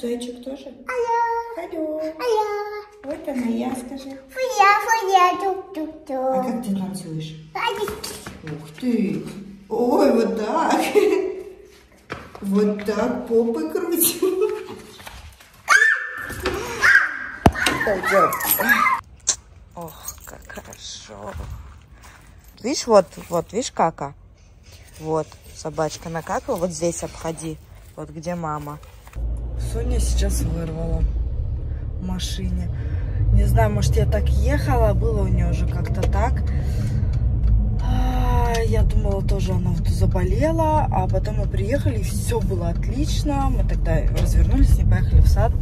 зайчик тоже. Алло. Вот она я, скажи. А как ты танцуешь? Ух ты. Ой, вот так. Вот так попы крутим. Ох, как хорошо. Видишь, вот, вот, видишь, кака? Вот, собачка накакала. Вот здесь обходи. Вот где мама. Соня сейчас вырвала в машине. Не знаю, может, я так ехала, было у нее уже как-то так. А, Я думала, тоже она вот заболела, а потом мы приехали, и все было отлично. Мы тогда развернулись, не поехали в сад.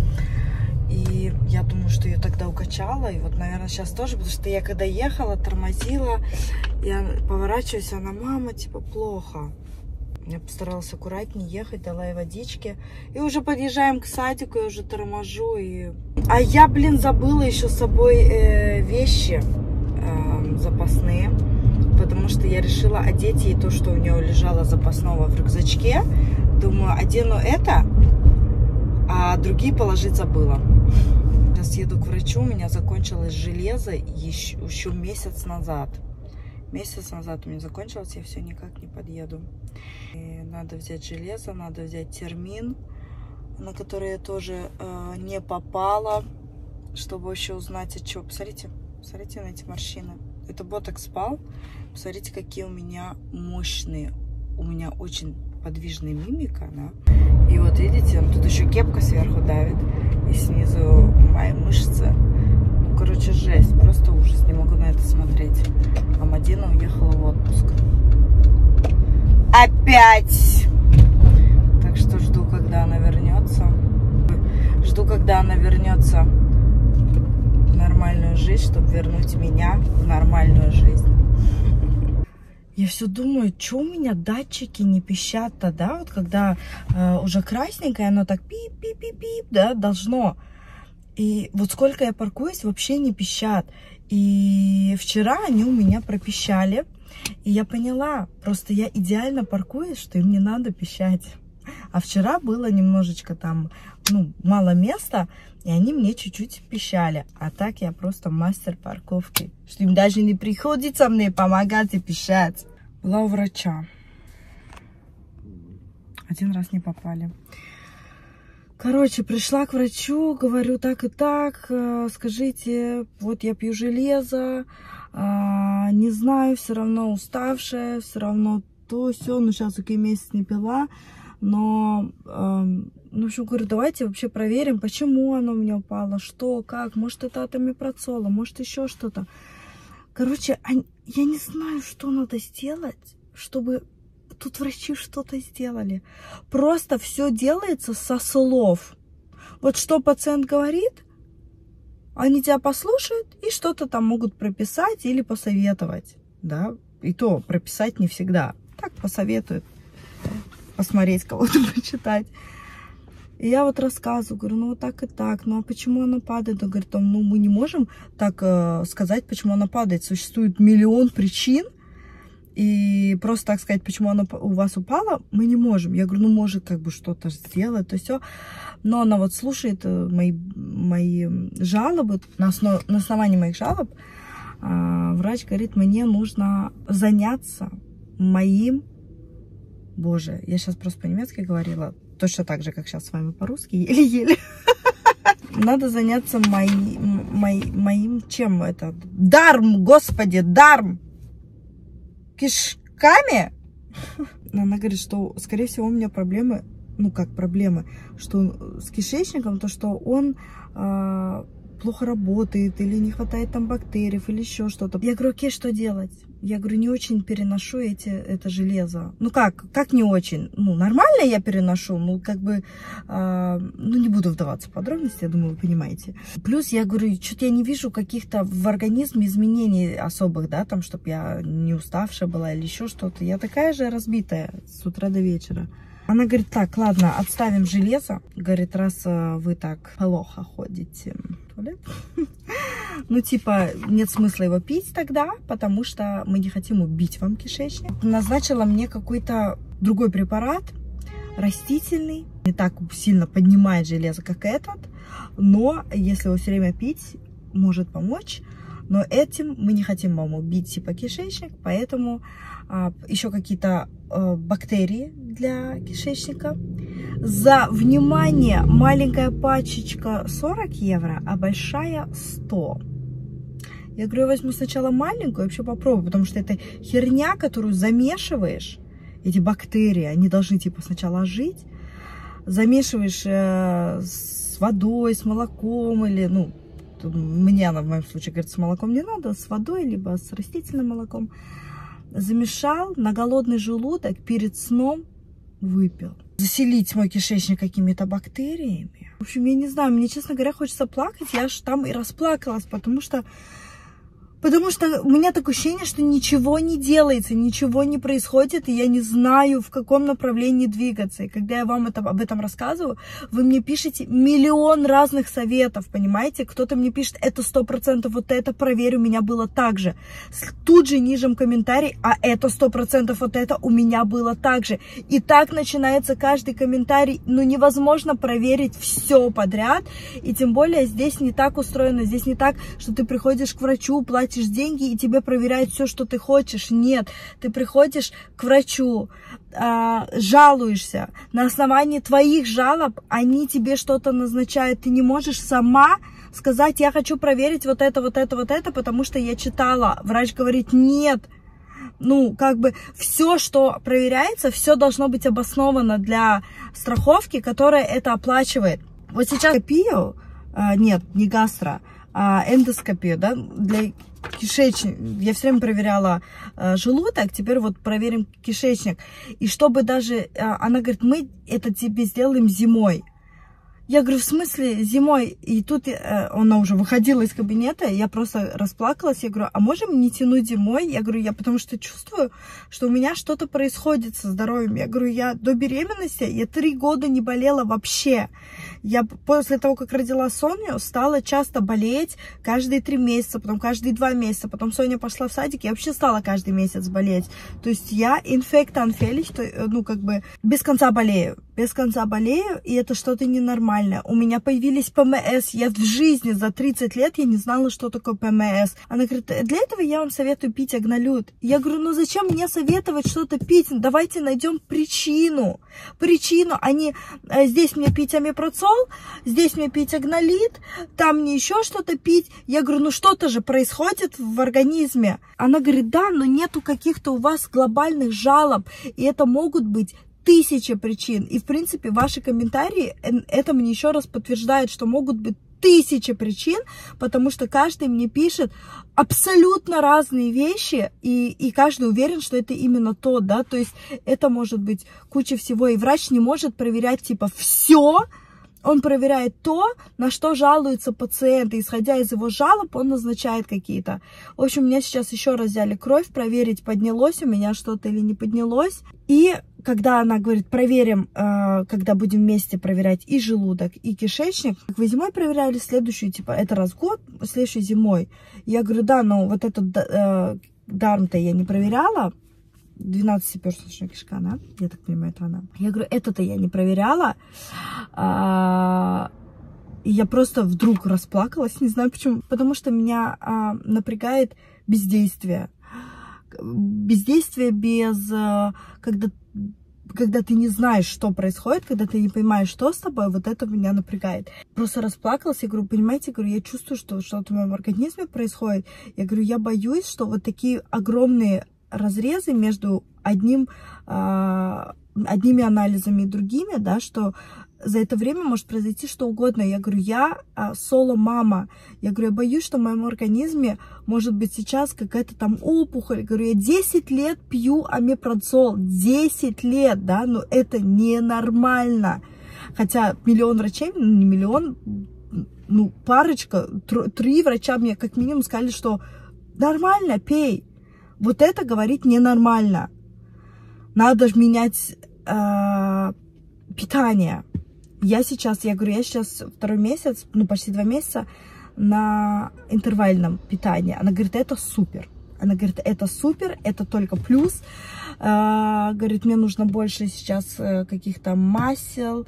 И я думаю, что ее тогда укачала. И вот, наверное, сейчас тоже, потому что я когда ехала, тормозила, я поворачиваюсь, она, мама, типа, плохо. Я постаралась аккуратнее ехать, дала ей водички. И уже подъезжаем к садику, я уже торможу. И... А я, блин, забыла еще с собой э, вещи э, запасные. Потому что я решила одеть ей то, что у нее лежало запасного в рюкзачке. Думаю, одену это, а другие положить забыла. Сейчас еду к врачу, у меня закончилось железо еще, еще месяц назад. Месяц назад у меня закончилось, я все никак не подъеду. И надо взять железо, надо взять термин, на который я тоже э, не попала, чтобы еще узнать, от чего. Посмотрите, посмотрите на эти морщины. Это боток спал. Посмотрите, какие у меня мощные. У меня очень подвижная мимика, да. И вот видите, тут еще кепка сверху давит. И снизу мои мышцы. Ну, короче, жесть. Просто ужас. Не могу на это смотреть. А Мадина уехала в отпуск. Опять! Так что жду, когда она вернется. Жду, когда она вернется в нормальную жизнь, чтобы вернуть меня в нормальную жизнь. Я все думаю, что у меня датчики не пищат-то, да, вот когда э, уже красненькое, оно так пип-пип-пип-пип, да, должно. И вот сколько я паркуюсь, вообще не пищат. И вчера они у меня пропищали, и я поняла, просто я идеально паркуюсь, что им не надо пищать. А вчера было немножечко там, ну, мало места, и они мне чуть-чуть пищали. А так я просто мастер парковки. Что им даже не приходится мне помогать и пищать. Была у врача. Один раз не попали. Короче, пришла к врачу, говорю так и так, э, скажите, вот я пью железо, а, не знаю, все равно уставшая, все равно то, все, ну сейчас окей, месяц не пила, но, эм, ну, в общем, говорю, давайте вообще проверим, почему оно у меня упало, что, как, может, это от амипроцола, может, еще что-то. Короче, я не знаю, что надо сделать, чтобы тут врачи что-то сделали. Просто все делается со слов. Вот что пациент говорит, они тебя послушают и что-то там могут прописать или посоветовать, да, и то прописать не всегда, так посоветуют, посмотреть кого-то, почитать. И я вот рассказываю, говорю, ну вот так и так, ну а почему она падает? Он говорит, ну мы не можем так э, сказать, почему она падает. Существует миллион причин, и просто так сказать, почему она у вас упала, мы не можем. Я говорю, ну может как бы что-то сделать, то все. Но она вот слушает э, мои, мои жалобы, на, основ, на основании моих жалоб э, врач говорит, мне нужно заняться моим, боже, я сейчас просто по-немецки говорила, точно так же, как сейчас с вами по-русски, еле-еле. Надо заняться мои, мои, моим, чем это? Дарм, господи, дарм! Кишками? Она говорит, что, скорее всего, у меня проблемы, ну как проблемы, что с кишечником, то, что он э, плохо работает, или не хватает там бактерий, или еще что-то. Я говорю, окей, что делать? Я говорю, не очень переношу эти, это железо. Ну как, как не очень? Ну, нормально я переношу, ну как бы, э, ну не буду вдаваться в подробности, я думаю, вы понимаете. Плюс я говорю, что-то я не вижу каких-то в организме изменений особых, да, там, чтобы я не уставшая была или еще что-то. Я такая же разбитая с утра до вечера. Она говорит, так, ладно, отставим железо. Говорит, раз э, вы так плохо ходите в туалет, ну, типа, нет смысла его пить тогда, потому что мы не хотим убить вам кишечник. Назначила мне какой-то другой препарат, растительный, не так сильно поднимает железо, как этот, но если его все время пить, может помочь. Но этим мы не хотим вам убить типа кишечник, поэтому еще какие-то а, бактерии для кишечника. За внимание маленькая пачечка 40 евро, а большая 100. Я говорю, я возьму сначала маленькую, вообще попробую, потому что это херня, которую замешиваешь, эти бактерии, они должны типа сначала жить, замешиваешь э, с водой, с молоком или, ну, мне она в моем случае говорит, с молоком не надо, с водой, либо с растительным молоком. Замешал на голодный желудок перед сном выпил. Заселить мой кишечник какими-то бактериями. В общем, я не знаю, мне, честно говоря, хочется плакать. Я же там и расплакалась, потому что Потому что у меня такое ощущение, что ничего не делается, ничего не происходит, и я не знаю, в каком направлении двигаться. И когда я вам это, об этом рассказываю, вы мне пишете миллион разных советов, понимаете? Кто-то мне пишет, это сто процентов, вот это проверь, у меня было так же. Тут же ниже комментарий, а это сто процентов, вот это у меня было так же. И так начинается каждый комментарий. Ну, невозможно проверить все подряд. И тем более здесь не так устроено, здесь не так, что ты приходишь к врачу, платишь платишь деньги, и тебе проверяют все, что ты хочешь. Нет, ты приходишь к врачу, э, жалуешься. На основании твоих жалоб они тебе что-то назначают. Ты не можешь сама сказать, я хочу проверить вот это, вот это, вот это, потому что я читала. Врач говорит, нет, ну, как бы все, что проверяется, все должно быть обосновано для страховки, которая это оплачивает. Вот сейчас копию, а, нет, не гастро, а эндоскопию, да, для кишечник. Я все время проверяла э, желудок, теперь вот проверим кишечник. И чтобы даже, э, она говорит, мы это тебе сделаем зимой. Я говорю, в смысле зимой? И тут э, она уже выходила из кабинета, я просто расплакалась. Я говорю, а можем не тянуть зимой? Я говорю, я потому что чувствую, что у меня что-то происходит со здоровьем. Я говорю, я до беременности, я три года не болела вообще. Я после того, как родила Соню, стала часто болеть каждые три месяца, потом каждые два месяца. Потом Соня пошла в садик, я вообще стала каждый месяц болеть. То есть я инфекта анфелич, ну как бы без конца болею. Без конца болею, и это что-то ненормальное нормально. У меня появились ПМС. Я в жизни за 30 лет я не знала, что такое ПМС. Она говорит, для этого я вам советую пить агнолют. Я говорю, ну зачем мне советовать что-то пить? Давайте найдем причину. Причину. Они э, здесь мне пить амипроцол, здесь мне пить агнолит, там мне еще что-то пить. Я говорю, ну что-то же происходит в организме. Она говорит, да, но нету каких-то у вас глобальных жалоб. И это могут быть тысяча причин. И, в принципе, ваши комментарии это мне еще раз подтверждает, что могут быть тысячи причин, потому что каждый мне пишет абсолютно разные вещи, и, и каждый уверен, что это именно то, да, то есть это может быть куча всего, и врач не может проверять, типа, все, он проверяет то, на что жалуется пациент, и исходя из его жалоб, он назначает какие-то. В общем, меня сейчас еще раз взяли кровь, проверить, поднялось у меня что-то или не поднялось. И когда она говорит, проверим, э, когда будем вместе проверять и желудок, и кишечник, как вы зимой проверяли следующую, типа, это раз в год, следующей зимой. Я говорю, да, но вот этот э, дарм-то я не проверяла, 12-персточная кишка, да? Я так понимаю, это она. Я говорю, это-то я не проверяла. А, и я просто вдруг расплакалась, не знаю почему. Потому что меня а, напрягает бездействие. Бездействие без... А, когда когда ты не знаешь, что происходит, когда ты не понимаешь, что с тобой, вот это меня напрягает. Просто расплакалась, я говорю, понимаете, говорю, я чувствую, что что-то в моем организме происходит. Я говорю, я боюсь, что вот такие огромные разрезы между одним, э, одними анализами и другими, да, что за это время может произойти что угодно. Я говорю, я а, соло-мама. Я говорю, я боюсь, что в моем организме может быть сейчас какая-то там опухоль. Я говорю, я 10 лет пью амипроцол. 10 лет, да, но это ненормально. Хотя миллион врачей, ну не миллион, ну парочка, три врача мне как минимум сказали, что нормально, пей. Вот это говорить ненормально. Надо же менять э, питание. Я сейчас, я говорю, я сейчас второй месяц, ну почти два месяца на интервальном питании. Она говорит, это супер. Она говорит, это супер, это только плюс. Э, говорит, мне нужно больше сейчас э, каких-то масел,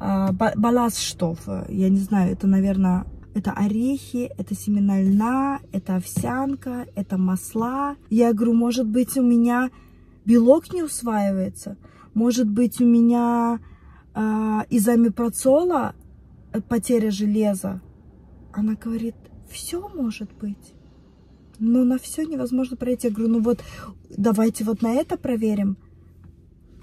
э, балластов. Я не знаю, это, наверное, это орехи, это семена льна, это овсянка, это масла. Я говорю, может быть, у меня белок не усваивается, может быть, у меня э, из-за мипроцола потеря железа. Она говорит, все может быть. Но на все невозможно пройти. Я говорю, ну вот давайте вот на это проверим.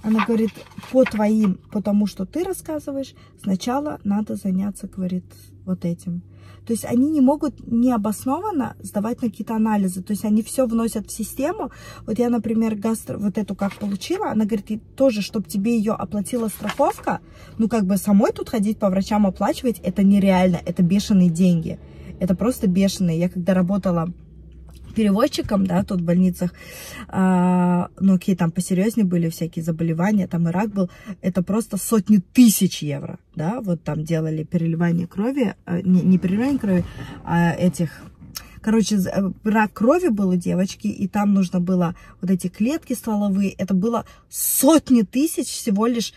Она говорит, по твоим, потому что ты рассказываешь, сначала надо заняться, говорит, вот этим. То есть они не могут необоснованно сдавать на какие-то анализы. То есть они все вносят в систему. Вот я, например, гастро, вот эту как получила, она говорит, тоже, чтобы тебе ее оплатила страховка, ну как бы самой тут ходить по врачам оплачивать, это нереально, это бешеные деньги. Это просто бешеные. Я когда работала переводчиком, да, тут в больницах, а, ну, какие там посерьезнее были всякие заболевания, там и рак был, это просто сотни тысяч евро, да, вот там делали переливание крови, а, не, не переливание крови, а этих Короче, э, рак крови был у девочки, и там нужно было вот эти клетки стволовые. Это было сотни тысяч всего лишь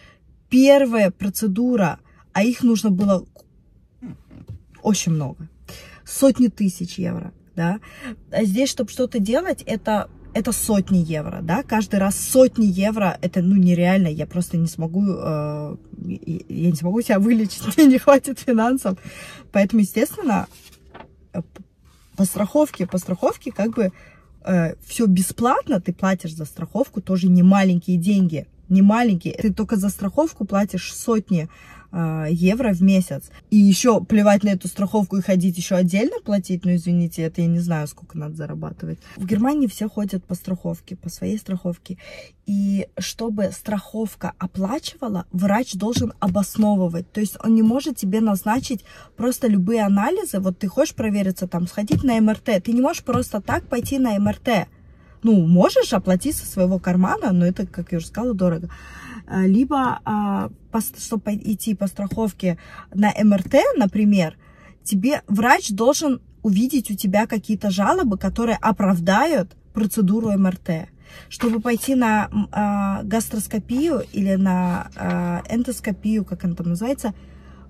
первая процедура, а их нужно было очень много. Сотни тысяч евро да. А здесь, чтобы что-то делать, это это сотни евро, да, каждый раз сотни евро, это, ну, нереально, я просто не смогу, э, я не смогу себя вылечить, мне не хватит финансов, поэтому, естественно, э, по страховке, по страховке, как бы, э, все бесплатно, ты платишь за страховку тоже не маленькие деньги, не маленькие, ты только за страховку платишь сотни а, евро в месяц. И еще плевать на эту страховку и ходить еще отдельно платить, ну извините, это я не знаю, сколько надо зарабатывать. В Германии все ходят по страховке, по своей страховке. И чтобы страховка оплачивала, врач должен обосновывать. То есть он не может тебе назначить просто любые анализы. Вот ты хочешь провериться там, сходить на МРТ. Ты не можешь просто так пойти на МРТ. Ну, можешь оплатить со своего кармана, но это, как я уже сказала, дорого. А, либо, а, чтобы идти по страховке на МРТ, например, тебе врач должен увидеть у тебя какие-то жалобы, которые оправдают процедуру МРТ. Чтобы пойти на э, гастроскопию или на э, эндоскопию, как она там называется,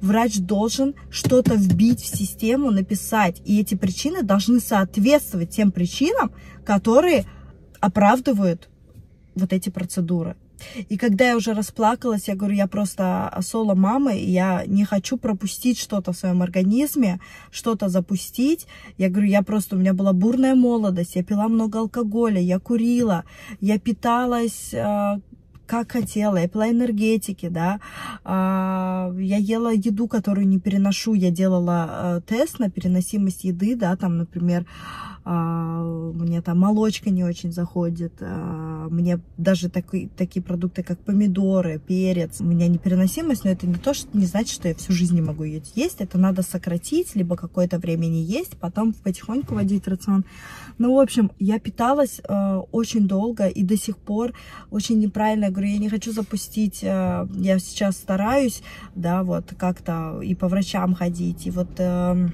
врач должен что-то вбить в систему, написать. И эти причины должны соответствовать тем причинам, которые оправдывают вот эти процедуры. И когда я уже расплакалась, я говорю, я просто соло мамы, и я не хочу пропустить что-то в своем организме, что-то запустить. Я говорю, я просто, у меня была бурная молодость, я пила много алкоголя, я курила, я питалась э, как хотела, я пила энергетики, да, а, я ела еду, которую не переношу, я делала э, тест на переносимость еды, да, там, например, мне там молочка не очень заходит, а, мне даже такие, такие продукты, как помидоры, перец, у меня непереносимость, но это не то, что не значит, что я всю жизнь не могу ее есть, это надо сократить, либо какое-то время не есть, потом потихоньку вводить рацион. Ну, в общем, я питалась э, очень долго и до сих пор очень неправильно, я говорю, я не хочу запустить, э, я сейчас стараюсь, да, вот как-то и по врачам ходить, и вот... Э,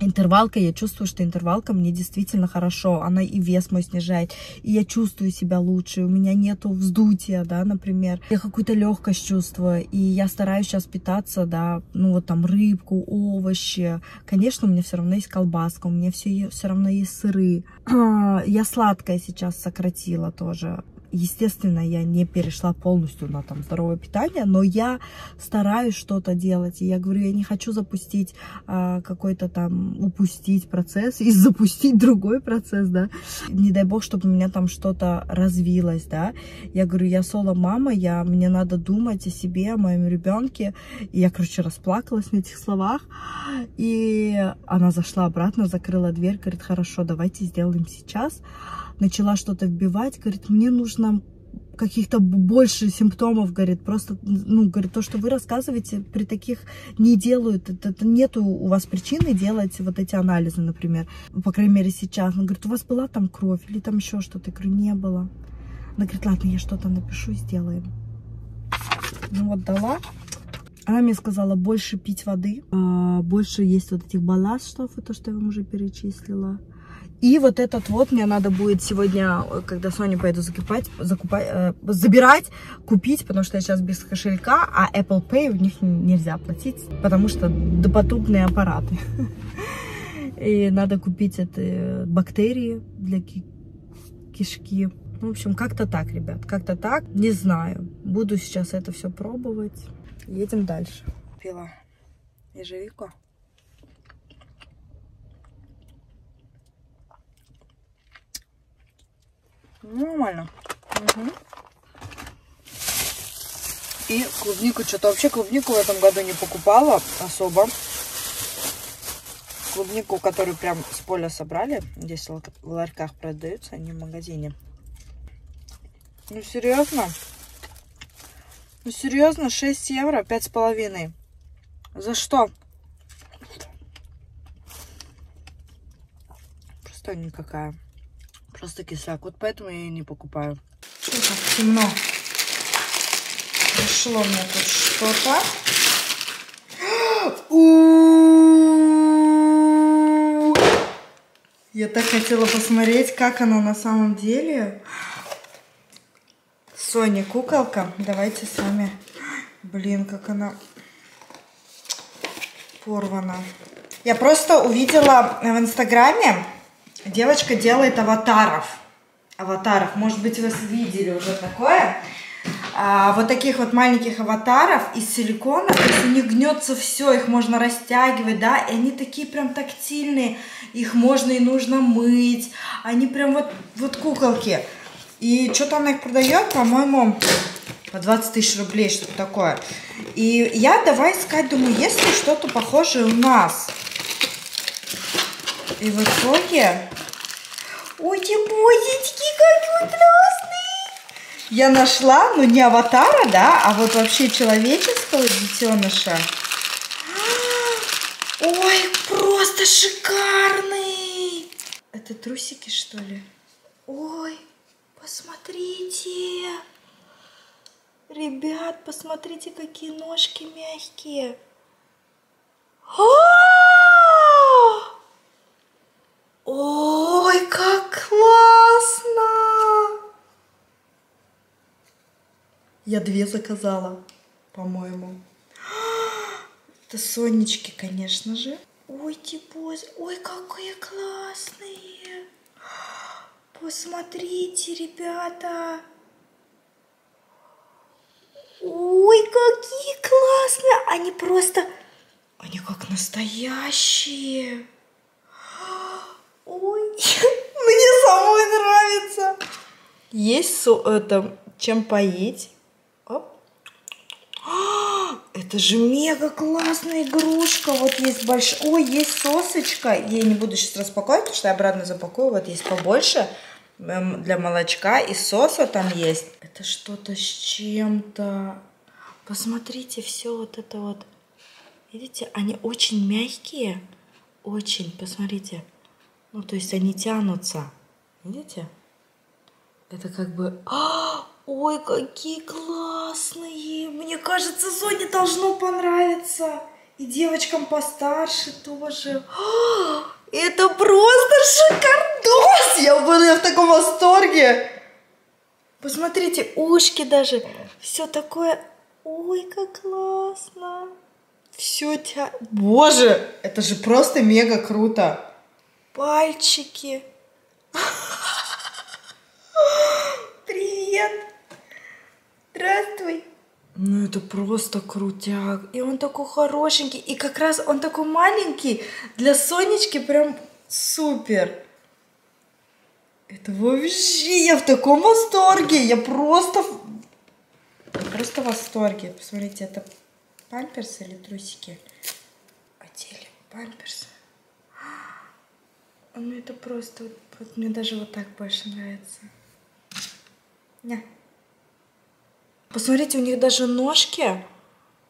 интервалка, я чувствую, что интервалка мне действительно хорошо, она и вес мой снижает, и я чувствую себя лучше, у меня нету вздутия, да, например, я какую-то легкость чувствую, и я стараюсь сейчас питаться, да, ну вот там рыбку, овощи, конечно, у меня все равно есть колбаска, у меня все, все равно есть сыры, я сладкое сейчас сократила тоже, Естественно, я не перешла полностью на там здоровое питание, но я стараюсь что-то делать. И я говорю, я не хочу запустить а, какой-то там, упустить процесс и запустить другой процесс, да. Не дай бог, чтобы у меня там что-то развилось, да. Я говорю, я соло-мама, я, мне надо думать о себе, о моем ребенке. И я, короче, расплакалась на этих словах. И она зашла обратно, закрыла дверь, говорит, хорошо, давайте сделаем сейчас начала что-то вбивать, говорит, мне нужно каких-то больше симптомов, говорит, просто, ну, говорит, то, что вы рассказываете, при таких не делают, это, это нету у вас причины делать вот эти анализы, например, по крайней мере сейчас. Он говорит, у вас была там кровь или там еще что-то? Я говорю, не было. Она говорит, ладно, я что-то напишу, сделаем. Ну вот дала. Она мне сказала больше пить воды, а, больше есть вот этих балластов, это что я вам уже перечислила. И вот этот вот мне надо будет сегодня, когда Соню пойду закупать, закупать, э, забирать, купить, потому что я сейчас без кошелька, а Apple Pay у них нельзя платить, потому что допотопные аппараты. И надо купить это бактерии для кишки. В общем, как-то так, ребят, как-то так. Не знаю. Буду сейчас это все пробовать. Едем дальше. Пила ежевику. Нормально. Угу. И клубнику, что-то вообще клубнику в этом году не покупала особо. Клубнику, которую прям с поля собрали. Здесь в ларьках продаются, а не в магазине. Ну, серьезно? Ну, серьезно, 6 евро, пять с половиной. За что? Просто никакая. Просто кисляк. Вот поэтому я ее не покупаю. Что так темно? Пришло мне тут что-то. Я так хотела посмотреть, как она на самом деле. Соня, куколка. Давайте с вами. Блин, как она порвана. Я просто увидела в Инстаграме Девочка делает аватаров. Аватаров. Может быть, вы видели уже такое. А, вот таких вот маленьких аватаров из силикона. То есть у них гнется все, их можно растягивать, да. И они такие прям тактильные. Их можно и нужно мыть. Они прям вот, вот куколки. И что-то она их продает, по-моему, по 20 тысяч рублей, что-то такое. И я давай искать, думаю, есть ли что-то похожее у нас. И в итоге... Ой, бозички, какой классный! Я нашла, ну не аватара, да, а вот вообще человеческого детеныша. Ой, просто шикарный! Это трусики, что ли? Ой, посмотрите! Ребят, посмотрите, какие ножки мягкие. А -а -а! Ой, как классно! Я две заказала, по-моему. Это сонечки, конечно же. Ой, типоз, ой, какие классные. Посмотрите, ребята. Ой, какие классные. Они просто, они как настоящие. Ой, мне самой нравится. Есть это, чем поить. Это же мега классная игрушка. Вот есть большая. Ой, есть сосочка. Я не буду сейчас распаковывать, потому что я обратно запакую. Вот есть побольше эм, для молочка. И соса там есть. Это что-то с чем-то. Посмотрите, все вот это вот. Видите, они очень мягкие. Очень, посмотрите. Ну, то есть они тянутся. Видите? Это как бы... А, ой, какие классные! Мне кажется, Зоне должно понравиться. И девочкам постарше тоже. А, это просто шикардос! Я была в таком восторге. Посмотрите, ушки даже. Все такое... Ой, как классно. Все тя... Боже, это же просто мега круто пальчики. Здравствуй! Ну, это просто крутяк. И он такой хорошенький. И как раз он такой маленький. Для Сонечки прям супер. Это вообще, я в таком восторге. Я просто, просто в восторге. Посмотрите, это памперсы или трусики? Одели памперсы. Ну это просто, вот, мне даже вот так больше нравится. Не. Посмотрите, у них даже ножки.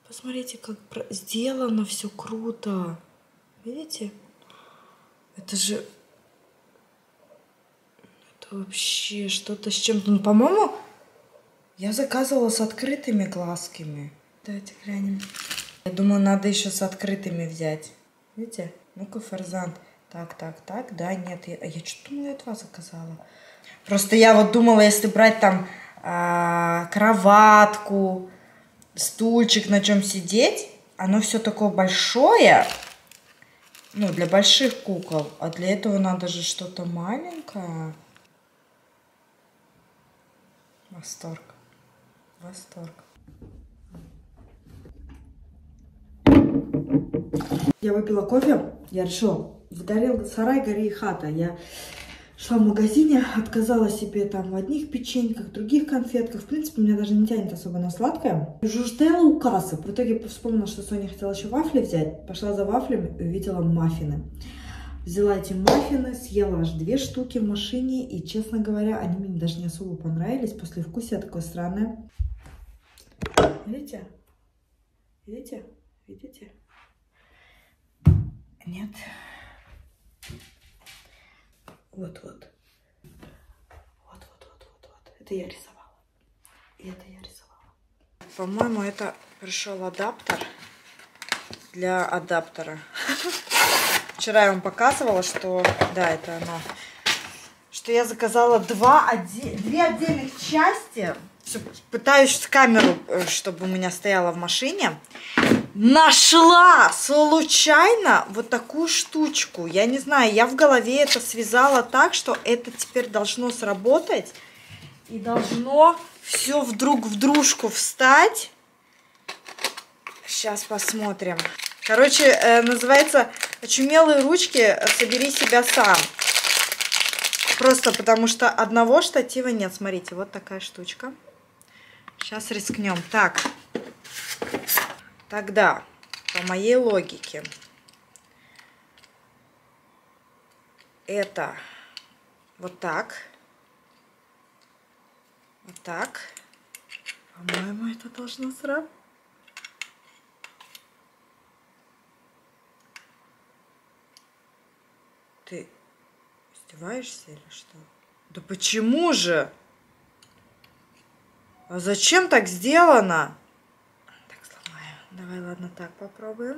Посмотрите, как сделано все круто. Видите? Это же... Это вообще что-то с чем-то. Ну, по-моему, Я заказывала с открытыми глазками. Давайте глянем. Я думаю, надо еще с открытыми взять. Видите? Ну-ка, фарзант. Так, так, так. Да, нет. Я, я что-то думала, я два заказала. Просто я вот думала, если брать там а, кроватку, стульчик, на чем сидеть, оно все такое большое, ну, для больших кукол. А для этого надо же что-то маленькое. Восторг. Восторг. Я выпила кофе, я решила, вдарил сарай, гори и хата. Я шла в магазине, отказала себе там в одних печеньках, других конфетках. В принципе, меня даже не тянет особо на сладкое. Стояла у кассы. В итоге вспомнила, что Соня хотела еще вафли взять. Пошла за вафлями и увидела маффины. Взяла эти маффины, съела аж две штуки в машине. И, честно говоря, они мне даже не особо понравились. После вкуса такое странное. Видите? Видите? Видите? Нет. Вот-вот. Вот-вот-вот-вот. вот. Это я рисовала. И это я рисовала. По-моему, это пришел адаптер для адаптера. Вчера я вам показывала, что... Да, это оно. Что я заказала два, оде... две отдельных части. Пытаюсь камеру, э, чтобы у меня стояла в машине нашла случайно вот такую штучку. Я не знаю, я в голове это связала так, что это теперь должно сработать. И должно все вдруг в дружку встать. Сейчас посмотрим. Короче, э, называется «Очумелые ручки, собери себя сам». Просто потому что одного штатива нет. Смотрите, вот такая штучка. Сейчас рискнем. Так, Тогда, по моей логике, это вот так, вот так. По-моему, это должно сработать. Ты издеваешься или что? Да почему же? А зачем так сделано? Давай, ладно, так попробуем.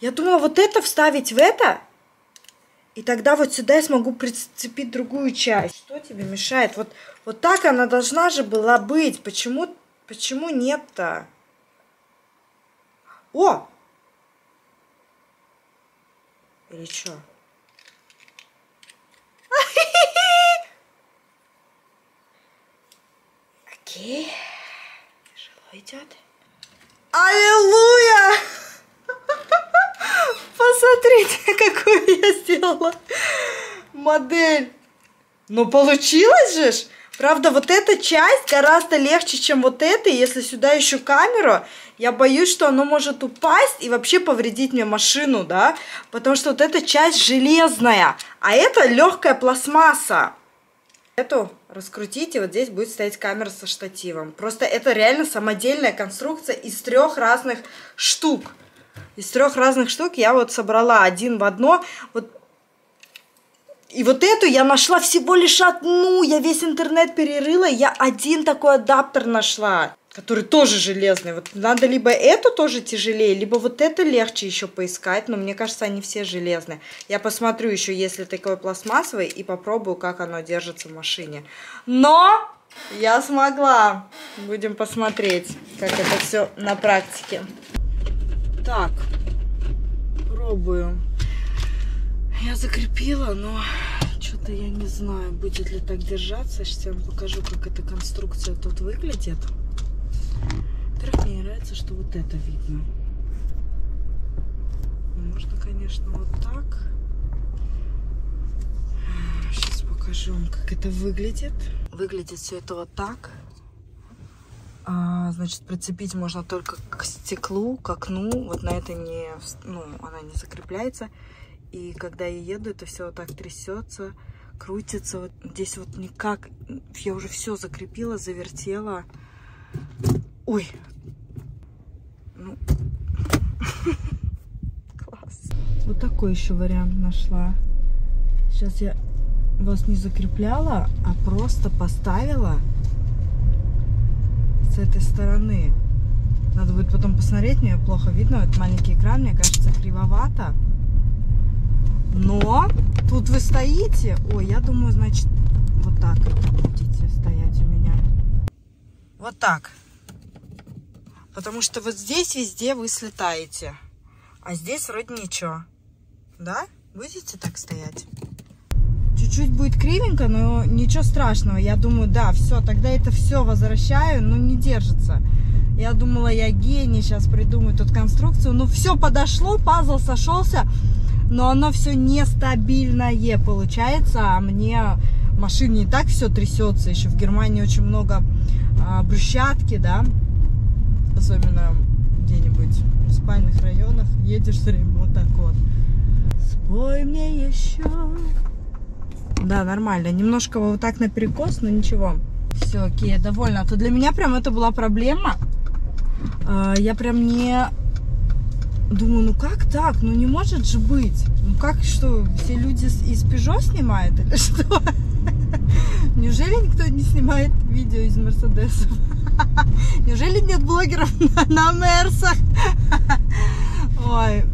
Я думала, вот это вставить в это, и тогда вот сюда я смогу прицепить другую часть. Что тебе мешает? Вот, вот так она должна же была быть. Почему, почему нет-то? О! Или что? Окей. Тяжело идет. Аллилуйя! Посмотрите, какую я сделала модель. Ну, получилось же! Правда, вот эта часть гораздо легче, чем вот эта. Если сюда еще камеру, я боюсь, что оно может упасть и вообще повредить мне машину, да? Потому что вот эта часть железная, а это легкая пластмасса. Эту раскрутите, вот здесь будет стоять камера со штативом. Просто это реально самодельная конструкция из трех разных штук. Из трех разных штук я вот собрала один в одно. Вот и вот эту я нашла всего лишь одну. Я весь интернет перерыла, я один такой адаптер нашла который тоже железный. Вот надо либо эту тоже тяжелее, либо вот это легче еще поискать, но мне кажется, они все железные. Я посмотрю еще, если такой пластмассовый, и попробую, как оно держится в машине. Но я смогла. Будем посмотреть, как это все на практике. Так, пробую. Я закрепила, но что-то я не знаю, будет ли так держаться. Сейчас я вам покажу, как эта конструкция тут выглядит. Во-первых, мне нравится, что вот это видно. Можно, конечно, вот так. Сейчас покажу вам, как это выглядит. Выглядит все это вот так. А, значит, прицепить можно только к стеклу, к окну. Вот на это не, ну, она не закрепляется. И когда я еду, это все вот так трясется, крутится. Вот здесь вот никак. Я уже все закрепила, завертела. Ой. Ну. Класс. Вот такой еще вариант нашла. Сейчас я вас не закрепляла, а просто поставила с этой стороны. Надо будет потом посмотреть, мне плохо видно, это маленький экран, мне кажется, кривовато. Но тут вы стоите. Ой, я думаю, значит, вот так будете стоять у меня. Вот так. Потому что вот здесь везде вы слетаете. А здесь вроде ничего. Да? Будете так стоять? Чуть-чуть будет кривенько, но ничего страшного. Я думаю, да, все, тогда это все возвращаю, но не держится. Я думала, я гений, сейчас придумаю тут конструкцию. Ну, все подошло, пазл сошелся, но оно все нестабильное получается. А мне машине и так все трясется. Еще в Германии очень много а, брусчатки, да, особенно где-нибудь в спальных районах. Едешь все время вот так вот. Спой мне еще. Да, нормально. Немножко вот так на перекос, но ничего. Все, окей, я довольна. А то для меня прям это была проблема. А, я прям не думаю, ну как так? Ну не может же быть. Ну как, что, все люди из Peugeot снимают или что? Неужели никто не снимает видео из Мерседесов? Неужели нет блогеров на, Мерсах? Ой,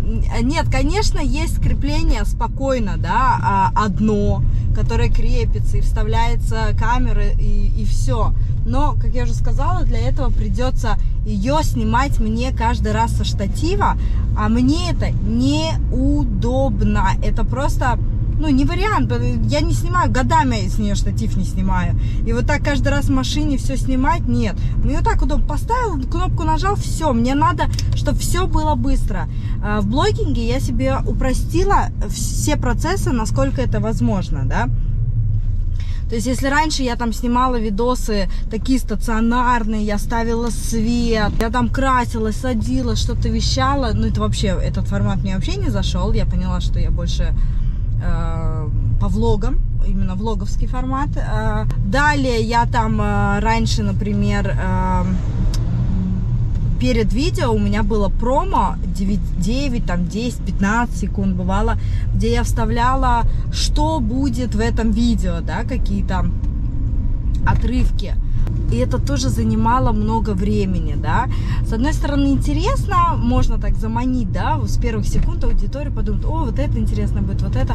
нет, конечно, есть крепление спокойно, да, а, одно, которое крепится и вставляется камера и, и все. Но, как я уже сказала, для этого придется ее снимать мне каждый раз со штатива, а мне это неудобно. Это просто ну, не вариант. Я не снимаю, годами с нее штатив не снимаю. И вот так каждый раз в машине все снимать, нет. Мне вот так удобно. Поставил, кнопку нажал, все. Мне надо, чтобы все было быстро. А, в блогинге я себе упростила все процессы, насколько это возможно, да. То есть, если раньше я там снимала видосы такие стационарные, я ставила свет, я там красилась, садила, что-то вещала, ну, это вообще, этот формат мне вообще не зашел. Я поняла, что я больше по влогам, именно влоговский формат. Э, далее я там э, раньше, например, перед видео у меня было промо 9, 9 там 10, 15 секунд бывало, где я вставляла, что будет в этом видео, да, какие-то отрывки. И это тоже занимало много времени, да. С одной стороны, интересно, можно так заманить, да, с первых секунд аудитория подумает, о, вот это интересно будет, вот это.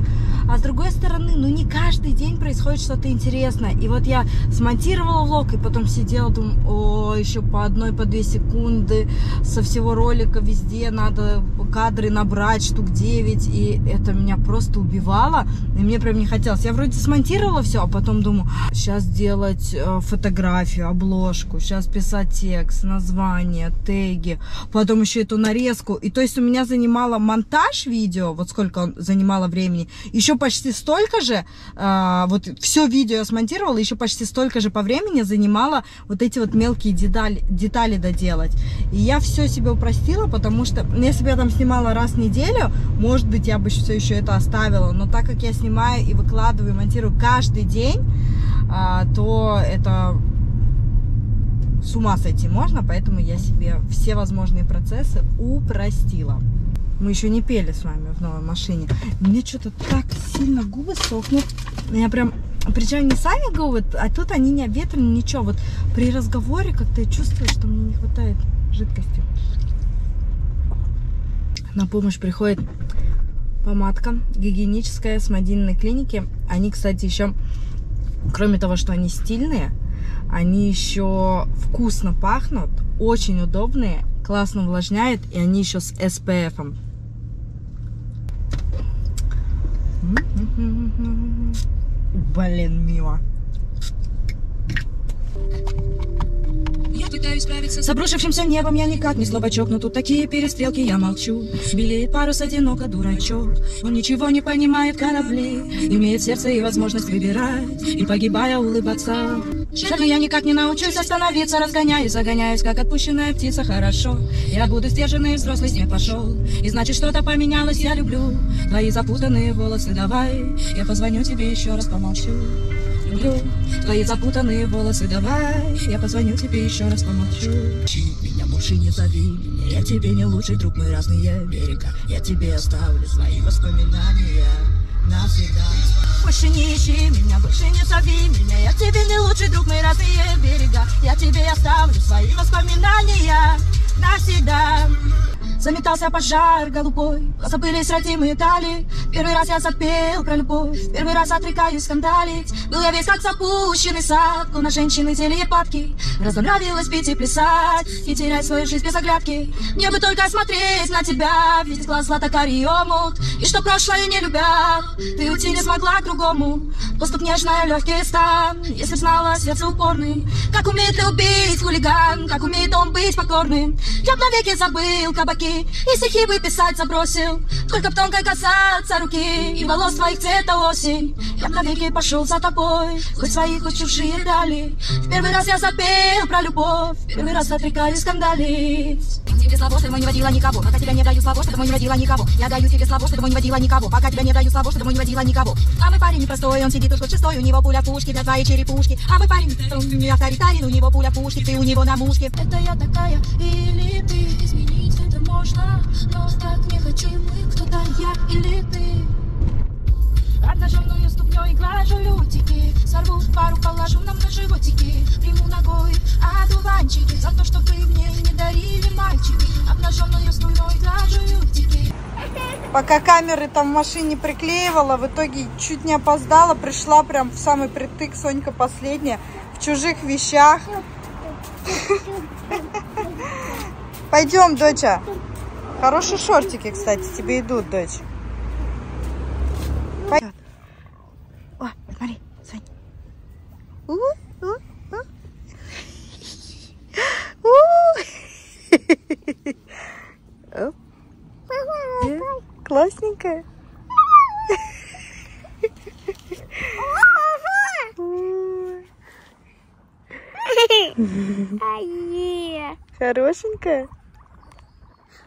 А с другой стороны, ну не каждый день происходит что-то интересное. И вот я смонтировала влог, и потом сидела, думаю, о, еще по одной, по две секунды со всего ролика везде надо кадры набрать, штук 9, и это меня просто убивало, и мне прям не хотелось. Я вроде смонтировала все, а потом думаю, сейчас делать э, фотографию, фотографию, обложку, сейчас писать текст, название, теги, потом еще эту нарезку. И то есть у меня занимало монтаж видео, вот сколько он занимало времени, еще почти столько же, э, вот все видео я смонтировала, еще почти столько же по времени занимало вот эти вот мелкие детали, детали доделать. И я все себе упростила, потому что ну, если бы я там снимала раз в неделю, может быть, я бы все еще это оставила, но так как я снимаю и выкладываю, монтирую каждый день, а, то это с ума сойти можно, поэтому я себе все возможные процессы упростила. Мы еще не пели с вами в новой машине. Мне что-то так сильно губы сохнут. Я прям... Причем не сами губы, а тут они не обветрены, ничего. Вот при разговоре как-то я чувствую, что мне не хватает жидкости. На помощь приходит помадка гигиеническая с Мадининой клиники. Они, кстати, еще, кроме того, что они стильные, они еще вкусно пахнут, очень удобные, классно увлажняют, и они еще с SPF. Блин, мило. Пытаюсь справиться с обрушившимся небом Я никак не слабачок, но тут такие перестрелки, я молчу. Белеет парус одиноко, дурачок. Он ничего не понимает корабли. Имеет сердце и возможность выбирать. И погибая улыбаться. Жаль, я никак не научусь остановиться Разгоняюсь, загоняюсь, как отпущенная птица. Хорошо, я буду сдержанный, взрослый снег пошел И значит что-то поменялось, я люблю. Твои запутанные волосы, давай. Я позвоню тебе еще раз, помолчу люблю. Твои запутанные волосы, давай Я позвоню тебе еще раз, помолчу. Меня больше не зови Я тебе не лучший друг, мы разные берега Я тебе оставлю свои воспоминания навсегда. Больше не ищи меня, больше не зови меня Я тебе не лучший друг, мы разные берега Я тебе оставлю свои воспоминания навсегда Заметался пожар голубой, забылись родимые дали. Первый раз я запел про любовь, первый раз отрекаюсь скандалить Был я весь как запущенный сад, на женщины телепатки Разонравилось пить и плясать, и терять свою жизнь без оглядки. Мне бы только смотреть на тебя, видеть глаз златокарий омут И что прошлое не любя, ты уйти не смогла к другому. Поступ нежная, легкий стан, если знала сердце упорный. Как умеет любить хулиган, как умеет он быть покорным. Я навеки забыл кабаки и стихи бы писать забросил Только в тонкой касаться руки. И волос твоих цвета осень Я навеки пошел за тобой. Хоть свои, хоть чужие дали В первый раз я запел про любовь. В Первый раз отрекаюсь скандалить. Тебе слабо, что не водила никого Пока тебя не даю слабо, что не водила никого. Я даю тебе слабо, что не водила никого Пока тебя не даю слабо, что не водила никого. А мой парень непростой, он сидит под шестой У него пуля в пушке для твоей черепушки. А мой парень, он не авторитарен У него пуля в пушке, ты у него на мушке. Это я такая или ты? Изменить можно Но так не хочу мы, кто-то я или ты. Обнаженную ступней глажу лютики Сорву пару, положу нам на животики Приму ногой одуванчики За то, что вы мне не дарили мальчики. Обнаженную ступней глажу лютики. Пока камеры там в машине приклеивала, в итоге чуть не опоздала, пришла прям в самый притык, Сонька последняя, в чужих вещах. Пойдем, доча. Хорошие шортики, кстати, тебе идут, дочь. Пойдет. О, смотри, Сонь. У, у, у. У. Оп. Э, Классненькая. Ой, Хорошенькая.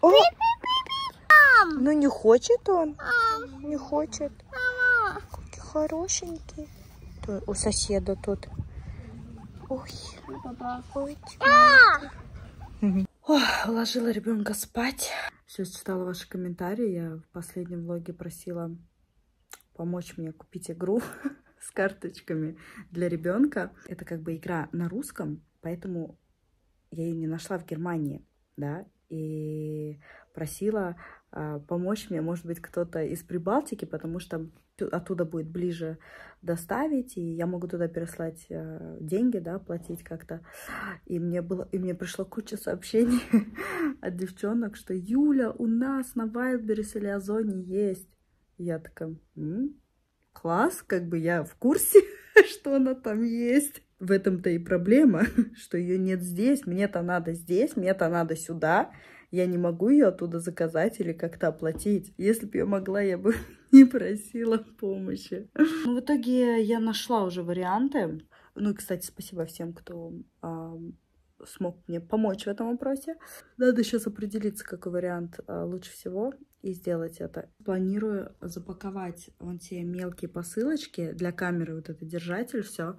О, ну не хочет он. Не хочет. Какой хорошенький. То- У соседа тут. Ой. Ой, Ох, уложила ребенка спать. Сейчас читала ваши комментарии. Я в последнем влоге просила помочь мне купить игру с карточками для ребенка. Это как бы игра на русском, поэтому я ее не нашла в Германии, да, и просила а, помочь мне, может быть, кто-то из Прибалтики, потому что ту- оттуда будет ближе доставить, и я могу туда переслать э, деньги, да, платить как-то. И мне было, и мне пришло куча сообщений от девчонок, что Юля, у нас на Вайлдберрис или Озоне есть. Я такая, «М, класс, как бы я в курсе, что она там есть. В этом-то и проблема, что ее нет здесь. Мне-то надо здесь, мне-то надо сюда. Я не могу ее оттуда заказать или как-то оплатить. Если бы я могла, я бы не просила помощи. Ну, в итоге я нашла уже варианты. Ну и, кстати, спасибо всем, кто а, смог мне помочь в этом вопросе. Надо сейчас определиться, какой вариант а, лучше всего и сделать это. Планирую запаковать вон те мелкие посылочки для камеры, вот этот держатель, все,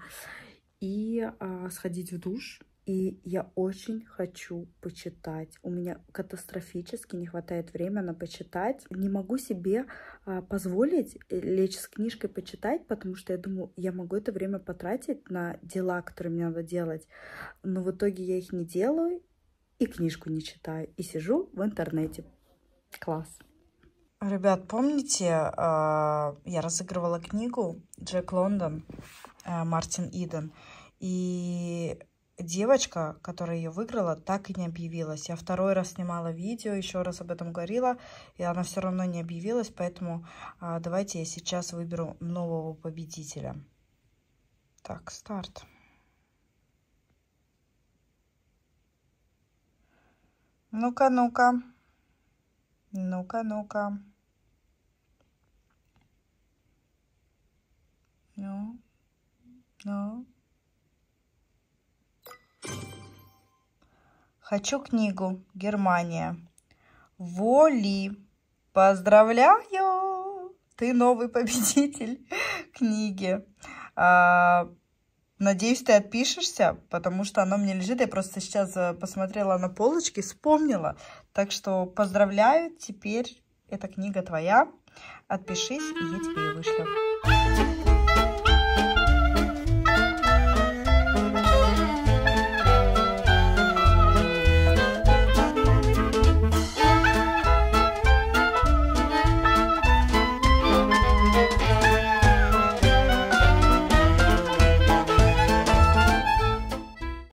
и а, сходить в душ. И я очень хочу почитать. У меня катастрофически не хватает времени на почитать. Не могу себе а, позволить э, лечь с книжкой почитать, потому что я думаю, я могу это время потратить на дела, которые мне надо делать. Но в итоге я их не делаю и книжку не читаю. И сижу в интернете. Класс. Ребят, помните, а, я разыгрывала книгу Джек Лондон, Мартин Иден. И девочка, которая ее выиграла, так и не объявилась. Я второй раз снимала видео, еще раз об этом говорила, и она все равно не объявилась, поэтому а, давайте я сейчас выберу нового победителя. Так, старт. Ну-ка, ну-ка. Ну-ка, ну-ка. Ну, ну. Хочу книгу. Германия. Воли. Поздравляю! Ты новый победитель книги. А, надеюсь, ты отпишешься, потому что оно мне лежит. Я просто сейчас э, посмотрела на полочки, вспомнила. Так что поздравляю, теперь эта книга твоя. Отпишись, и я тебе ее вышлю.